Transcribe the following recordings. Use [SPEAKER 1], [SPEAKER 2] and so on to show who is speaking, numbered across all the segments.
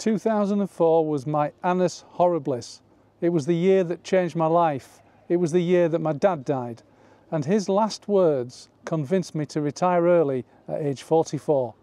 [SPEAKER 1] 2004 was my annus horribilis. It was the year that changed my life. It was the year that my dad died. And his last words convinced me to retire early at age 44.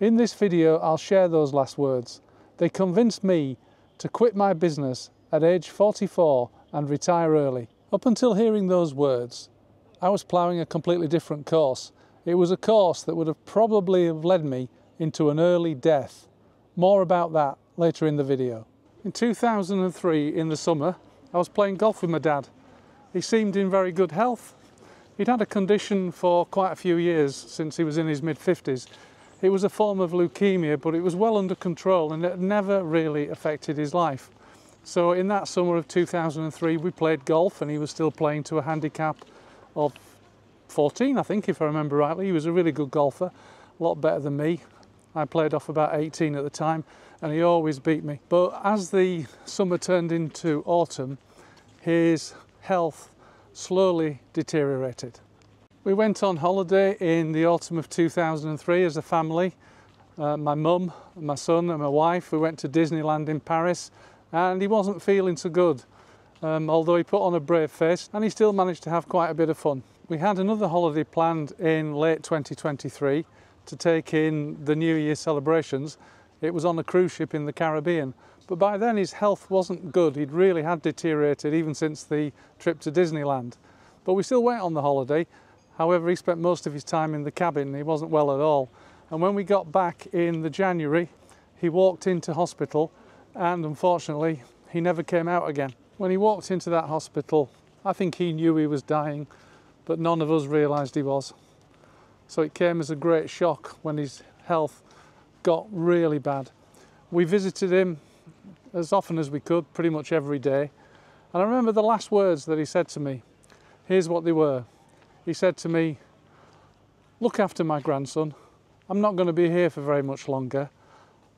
[SPEAKER 1] In this video, I'll share those last words. They convinced me to quit my business at age 44 and retire early. Up until hearing those words, I was ploughing a completely different course. It was a course that would have probably have led me into an early death. More about that later in the video. In 2003, in the summer, I was playing golf with my dad. He seemed in very good health. He'd had a condition for quite a few years since he was in his mid 50s. It was a form of leukemia, but it was well under control and it never really affected his life. So in that summer of 2003, we played golf and he was still playing to a handicap of 14, I think, if I remember rightly. He was a really good golfer, a lot better than me. I played off about 18 at the time and he always beat me. But as the summer turned into autumn, his health slowly deteriorated. We went on holiday in the autumn of 2003 as a family. Uh, my mum, my son and my wife, we went to Disneyland in Paris and he wasn't feeling so good. Um, although he put on a brave face and he still managed to have quite a bit of fun. We had another holiday planned in late 2023 to take in the New Year celebrations. It was on a cruise ship in the Caribbean. But by then his health wasn't good. He'd really had deteriorated even since the trip to Disneyland. But we still went on the holiday. However, he spent most of his time in the cabin. He wasn't well at all. And when we got back in the January, he walked into hospital and unfortunately he never came out again. When he walked into that hospital, I think he knew he was dying, but none of us realised he was. So it came as a great shock when his health got really bad. We visited him as often as we could, pretty much every day. And I remember the last words that he said to me. Here's what they were. He said to me, look after my grandson. I'm not going to be here for very much longer.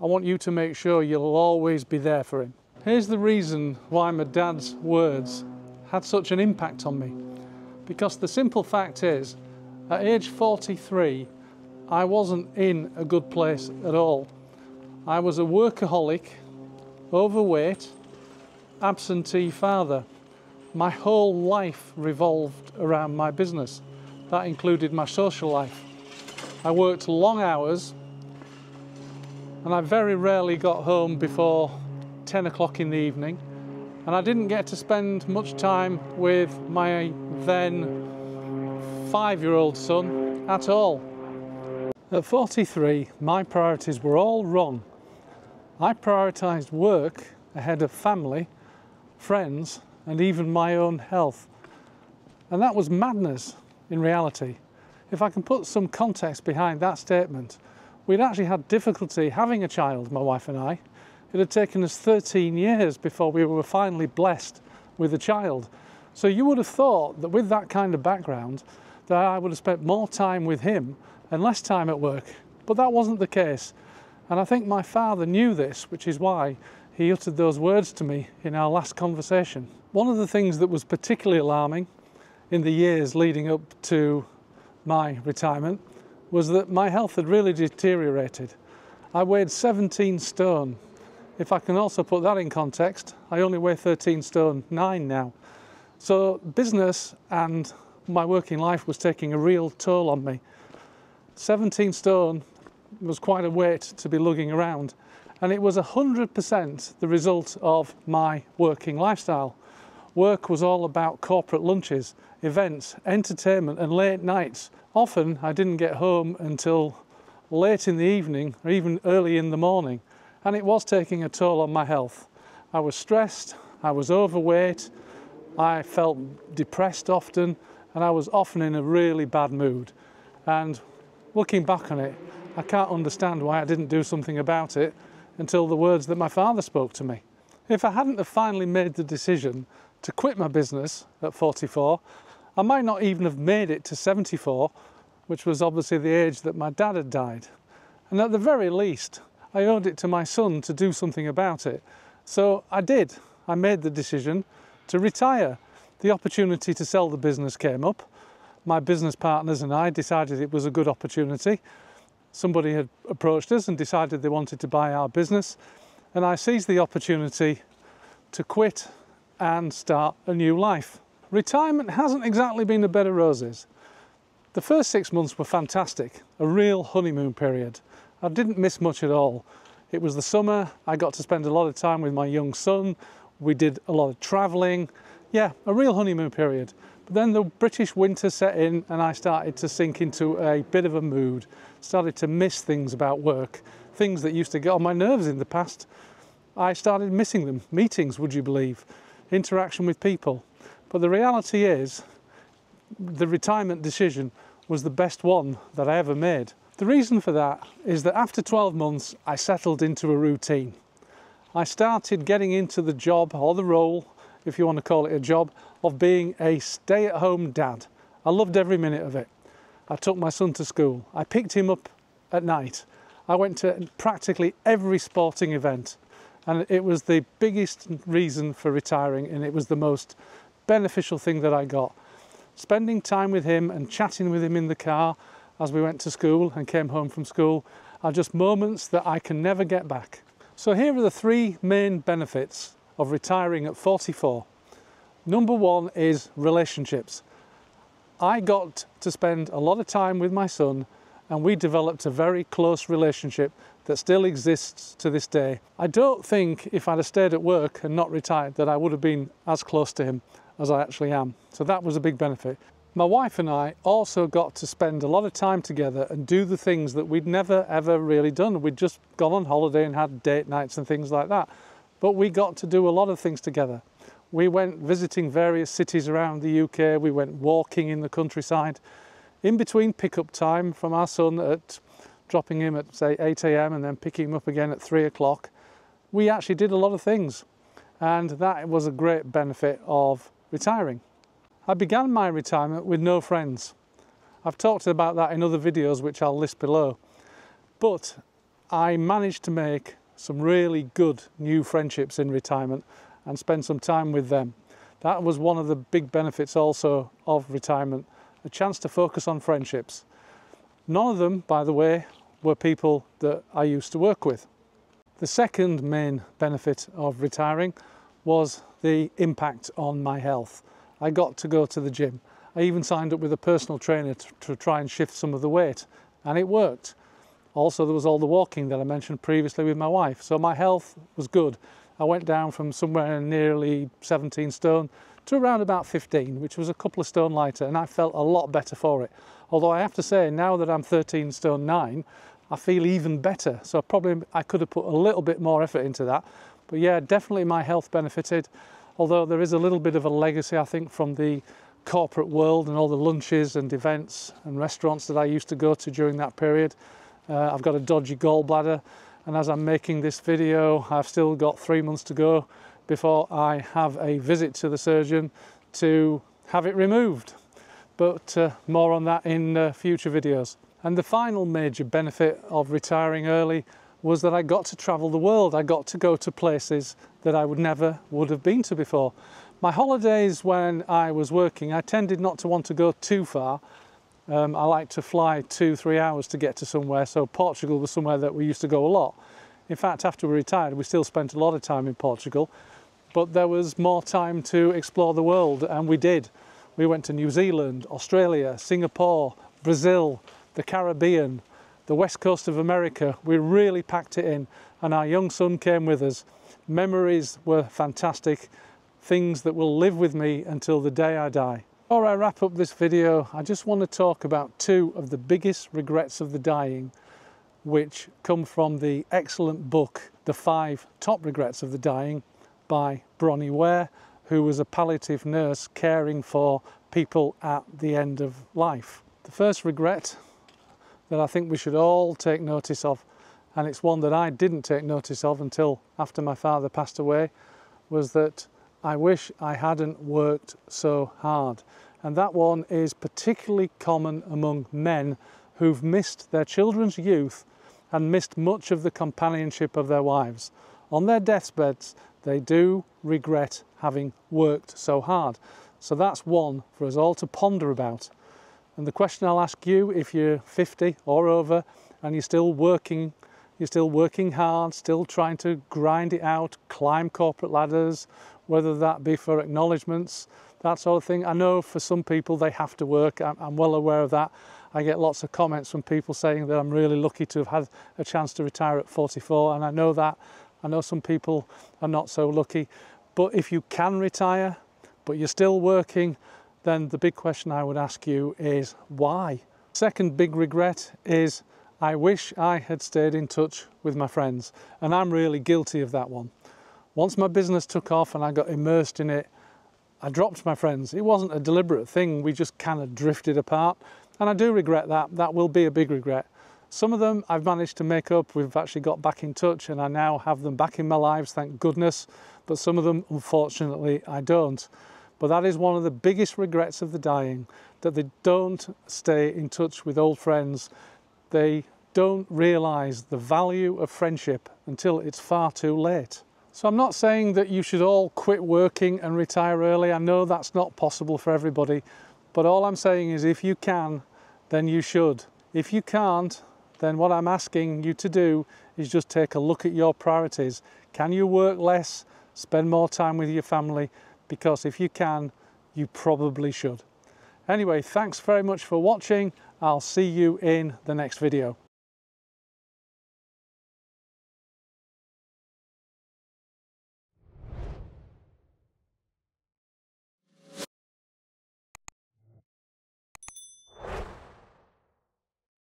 [SPEAKER 1] I want you to make sure you'll always be there for him. Here's the reason why my dad's words had such an impact on me. Because the simple fact is, at age 43, I wasn't in a good place at all. I was a workaholic, overweight, absentee father. My whole life revolved around my business. That included my social life. I worked long hours, and I very rarely got home before 10 o'clock in the evening and I didn't get to spend much time with my then five-year-old son at all. At 43, my priorities were all wrong. I prioritised work ahead of family, friends and even my own health. And that was madness in reality. If I can put some context behind that statement, We'd actually had difficulty having a child, my wife and I. It had taken us 13 years before we were finally blessed with a child. So you would have thought that with that kind of background, that I would have spent more time with him and less time at work. But that wasn't the case. And I think my father knew this, which is why he uttered those words to me in our last conversation. One of the things that was particularly alarming in the years leading up to my retirement was that my health had really deteriorated. I weighed 17 stone. If I can also put that in context, I only weigh 13 stone 9 now. So business and my working life was taking a real toll on me. 17 stone was quite a weight to be lugging around and it was 100% the result of my working lifestyle. Work was all about corporate lunches, events, entertainment and late nights Often I didn't get home until late in the evening or even early in the morning and it was taking a toll on my health. I was stressed, I was overweight, I felt depressed often and I was often in a really bad mood. And looking back on it, I can't understand why I didn't do something about it until the words that my father spoke to me. If I hadn't have finally made the decision to quit my business at 44, I might not even have made it to 74, which was obviously the age that my dad had died. And at the very least, I owed it to my son to do something about it. So I did. I made the decision to retire. The opportunity to sell the business came up. My business partners and I decided it was a good opportunity. somebody had approached us and decided they wanted to buy our business, and I seized the opportunity to quit and start a new life. Retirement hasn't exactly been a bed of roses. The first six months were fantastic, a real honeymoon period. I didn't miss much at all. It was the summer, I got to spend a lot of time with my young son, we did a lot of travelling. Yeah, a real honeymoon period. But then the British winter set in and I started to sink into a bit of a mood, started to miss things about work, things that used to get on my nerves in the past. I started missing them. Meetings, would you believe? Interaction with people. But the reality is, the retirement decision was the best one that I ever made. The reason for that is that after 12 months, I settled into a routine. I started getting into the job or the role, if you want to call it a job, of being a stay at home dad. I loved every minute of it. I took my son to school. I picked him up at night. I went to practically every sporting event and it was the biggest reason for retiring and it was the most beneficial thing that I got spending time with him and chatting with him in the car as we went to school and came home from school are just moments that I can never get back. So here are the three main benefits of retiring at 44. Number one is relationships. I got to spend a lot of time with my son and we developed a very close relationship that still exists to this day. I don't think if I'd have stayed at work and not retired that I would have been as close to him as I actually am. So that was a big benefit. My wife and I also got to spend a lot of time together and do the things that we'd never ever really done. We'd just gone on holiday and had date nights and things like that. But we got to do a lot of things together. We went visiting various cities around the UK, we went walking in the countryside. In between pickup time from our son at dropping him at say 8 a.m. and then picking him up again at 3 o'clock, we actually did a lot of things. And that was a great benefit of retiring. I began my retirement with no friends. I've talked about that in other videos which I'll list below. But I managed to make some really good new friendships in retirement and spend some time with them. That was one of the big benefits also of retirement, a chance to focus on friendships. None of them, by the way, were people that I used to work with. The second main benefit of retiring was the impact on my health. I got to go to the gym. I even signed up with a personal trainer to, to try and shift some of the weight and it worked. Also there was all the walking that I mentioned previously with my wife. So my health was good. I went down from somewhere nearly 17 stone to around about 15, which was a couple of stone lighter and I felt a lot better for it. Although I have to say now that I'm 13 stone 9, I feel even better. So probably I could have put a little bit more effort into that. But yeah, definitely my health benefited, although there is a little bit of a legacy, I think, from the corporate world and all the lunches and events and restaurants that I used to go to during that period. Uh, I've got a dodgy gallbladder, and as I'm making this video, I've still got three months to go before I have a visit to the surgeon to have it removed. But uh, more on that in uh, future videos. And the final major benefit of retiring early was that I got to travel the world. I got to go to places that I would never would have been to before. My holidays when I was working, I tended not to want to go too far. Um, I like to fly two, three hours to get to somewhere. So Portugal was somewhere that we used to go a lot. In fact, after we retired, we still spent a lot of time in Portugal, but there was more time to explore the world and we did. We went to New Zealand, Australia, Singapore, Brazil, the Caribbean, the west coast of America. We really packed it in and our young son came with us. Memories were fantastic, things that will live with me until the day I die. Before I wrap up this video, I just want to talk about two of the biggest regrets of the dying, which come from the excellent book, The Five Top Regrets of the Dying by Bronnie Ware, who was a palliative nurse caring for people at the end of life. The first regret that I think we should all take notice of, and it's one that I didn't take notice of until after my father passed away, was that I wish I hadn't worked so hard. And that one is particularly common among men who've missed their children's youth and missed much of the companionship of their wives. On their deathbeds, they do regret having worked so hard. So that's one for us all to ponder about. And the question I'll ask you if you're 50 or over and you're still working, you're still working hard, still trying to grind it out, climb corporate ladders, whether that be for acknowledgements, that sort of thing. I know for some people they have to work, I'm, I'm well aware of that. I get lots of comments from people saying that I'm really lucky to have had a chance to retire at 44 and I know that. I know some people are not so lucky, but if you can retire, but you're still working, then the big question I would ask you is why? Second big regret is I wish I had stayed in touch with my friends and I'm really guilty of that one. Once my business took off and I got immersed in it, I dropped my friends. It wasn't a deliberate thing, we just kind of drifted apart and I do regret that. That will be a big regret. Some of them I've managed to make up, we've actually got back in touch and I now have them back in my lives, thank goodness. But some of them, unfortunately, I don't. But that is one of the biggest regrets of the dying, that they don't stay in touch with old friends. They don't realise the value of friendship until it's far too late. So I'm not saying that you should all quit working and retire early. I know that's not possible for everybody. But all I'm saying is if you can, then you should. If you can't, then what I'm asking you to do is just take a look at your priorities. Can you work less, spend more time with your family? Because if you can, you probably should. Anyway, thanks very much for watching. I'll see you in the next video.